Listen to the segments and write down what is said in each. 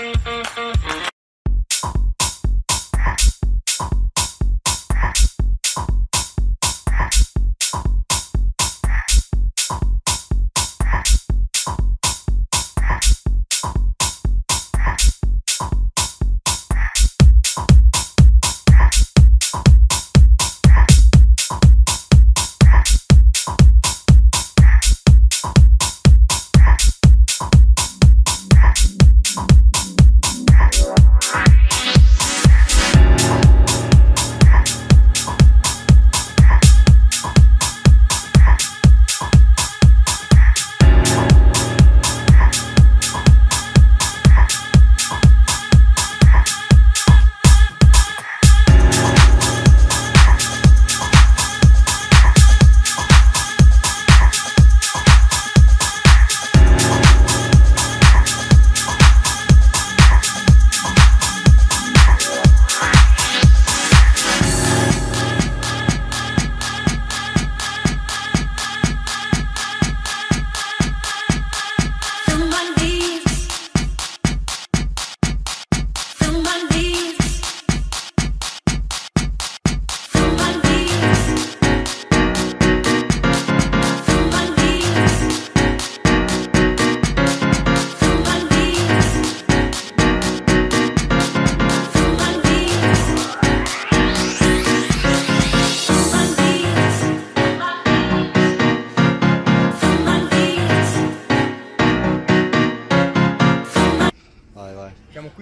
Thank you.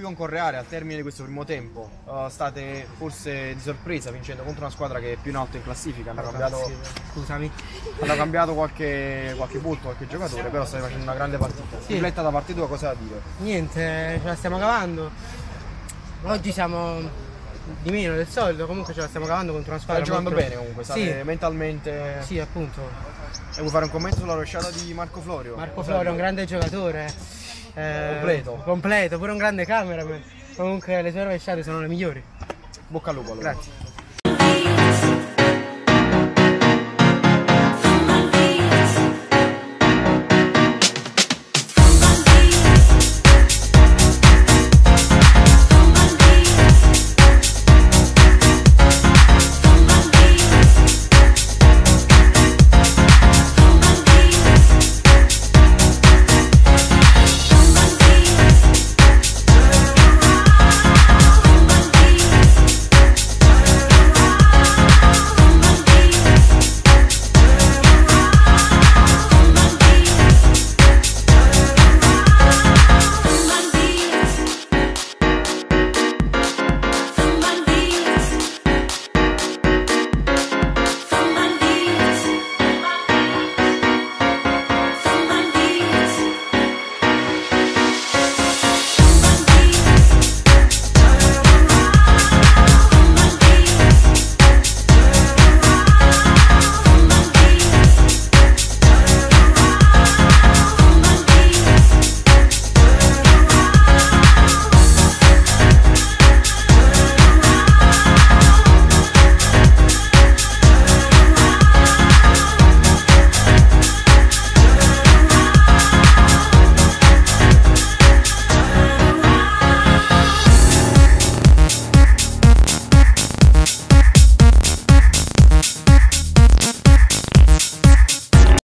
Con Correale al termine di questo primo tempo. Uh, state forse di sorpresa vincendo contro una squadra che è più in alto in classifica. Hanno cambiato, Scusami. hanno cambiato qualche, qualche volto, qualche giocatore, però state facendo una grande partita. Sì. Rifletta da parte tua cosa da dire? Niente, ce la stiamo cavando. Oggi siamo di meno del solito, comunque ce la stiamo cavando contro una squadra. giocando molto- bene comunque, state Sì, mentalmente. sì, appunto. E vuoi fare un commento sulla rovesciata di Marco Florio? Marco Florio è un grande giocatore. Eh, Completo. Completo, pure un grande cameraman. Comunque le sue rovesciate sono le migliori. Bocca al lupo allora. Grazie.